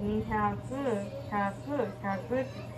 200、100、100って。